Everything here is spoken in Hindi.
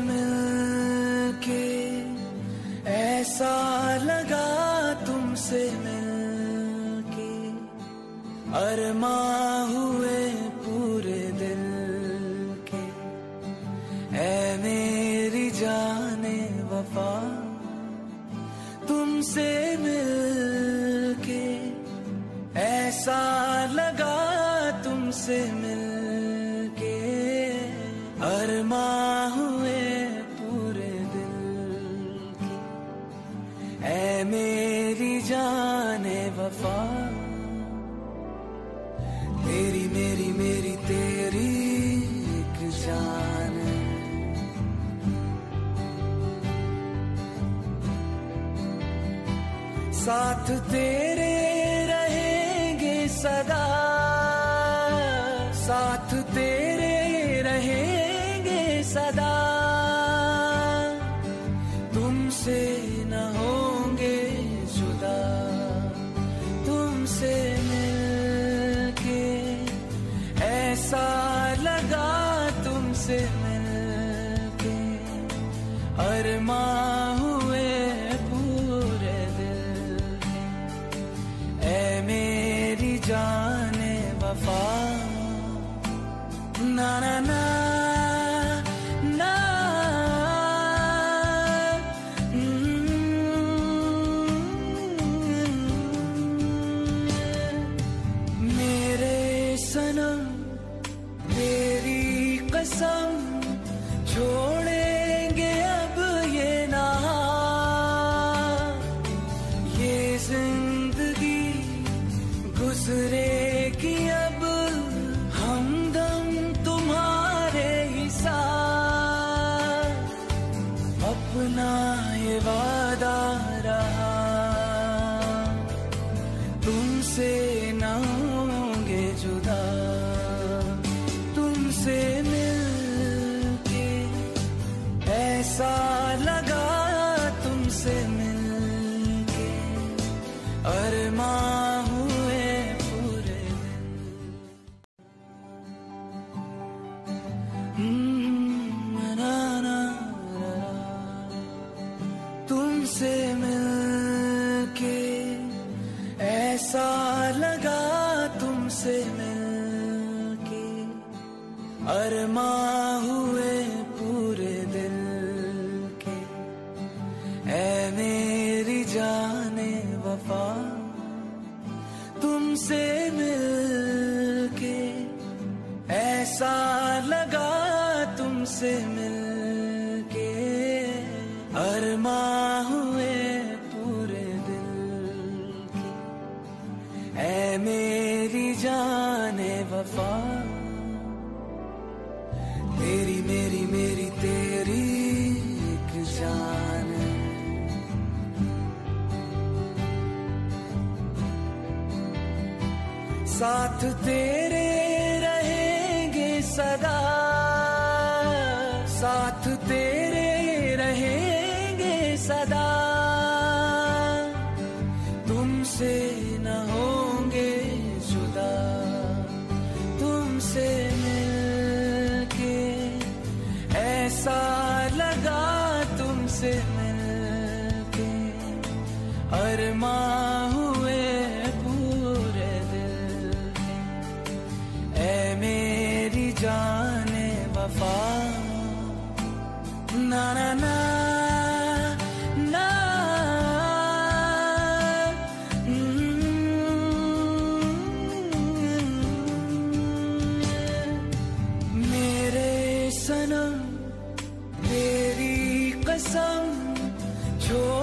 मिलके ऐसा लगा तुमसे मिलके। अरमा हुए पूरे दिल के। ऐ मेरी जाने वफा तुमसे मिलके। ऐसा लगा तुमसे मिलके। अरमा मेरी जाने वफा। तेरी मेरी मेरी, तेरी एक जान। साथ तेरे रहेंगे सदा। साथ तेरे रहेंगे सदा। अरमा हुए पूरे दिल। के ऐ मेरी जाने वफा। ना ना ना ना। मेरे सनम तेरी कसम। ज़िंदगी गुजरेगी अब हमदम तुम्हारे ही अपना ये वादा रहा। तुमसे न होंगे जुदा। तुमसे मिलके ऐसा लगा तुमसे अरमा हुए पूरे। हम्म, ऐसा लगा तुमसे अरमा हुए वफा तुमसे मिलके ऐसा लगा तुमसे मिलके। अरमा हुए पूरे दिल के। ऐ मेरी जाने वफा साथ तेरे रहेंगे सदा। साथ तेरे रहेंगे सदा। तुमसे न होंगे जुदा। तुमसे मिलके ऐसा लगा तुमसे मिलके। अरमा जाने वफा ना ना ना ना हम्म। मेरे सनम तेरी कसम छोड़े